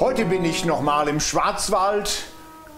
Heute bin ich nochmal im Schwarzwald,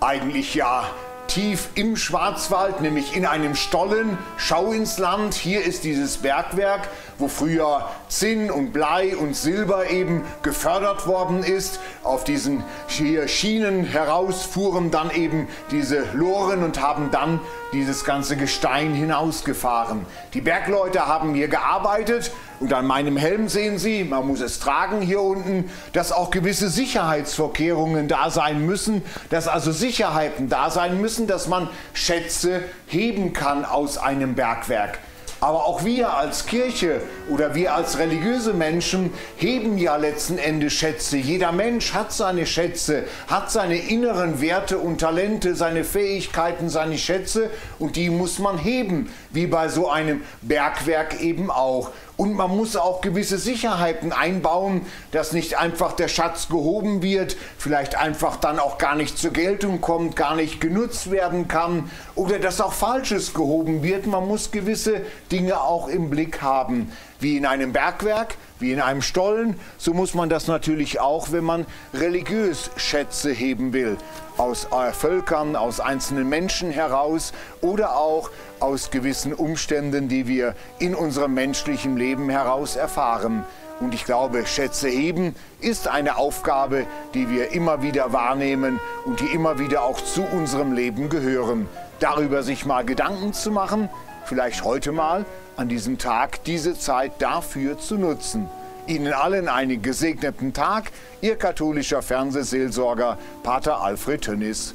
eigentlich ja tief im Schwarzwald, nämlich in einem Stollen. Schau ins Land, hier ist dieses Bergwerk, wo früher Zinn und Blei und Silber eben gefördert worden ist. Auf diesen hier Schienen heraus fuhren dann eben diese Loren und haben dann dieses ganze Gestein hinausgefahren. Die Bergleute haben hier gearbeitet und an meinem Helm sehen Sie, man muss es tragen hier unten, dass auch gewisse Sicherheitsvorkehrungen da sein müssen, dass also Sicherheiten da sein müssen, dass man Schätze heben kann aus einem Bergwerk. Aber auch wir als Kirche oder wir als religiöse Menschen heben ja letzten Endes Schätze. Jeder Mensch hat seine Schätze, hat seine inneren Werte und Talente, seine Fähigkeiten, seine Schätze und die muss man heben, wie bei so einem Bergwerk eben auch. Und man muss auch gewisse Sicherheiten einbauen, dass nicht einfach der Schatz gehoben wird, vielleicht einfach dann auch gar nicht zur Geltung kommt, gar nicht genutzt werden kann oder dass auch Falsches gehoben wird. Man muss gewisse Dinge auch im Blick haben. Wie in einem Bergwerk, wie in einem Stollen, so muss man das natürlich auch, wenn man religiös Schätze heben will. Aus äh, Völkern, aus einzelnen Menschen heraus oder auch aus gewissen Umständen, die wir in unserem menschlichen Leben heraus erfahren. Und ich glaube, Schätze heben ist eine Aufgabe, die wir immer wieder wahrnehmen und die immer wieder auch zu unserem Leben gehören. Darüber sich mal Gedanken zu machen, vielleicht heute mal an diesem Tag diese Zeit dafür zu nutzen. Ihnen allen einen gesegneten Tag, Ihr katholischer Fernsehseelsorger Pater Alfred Tönnis.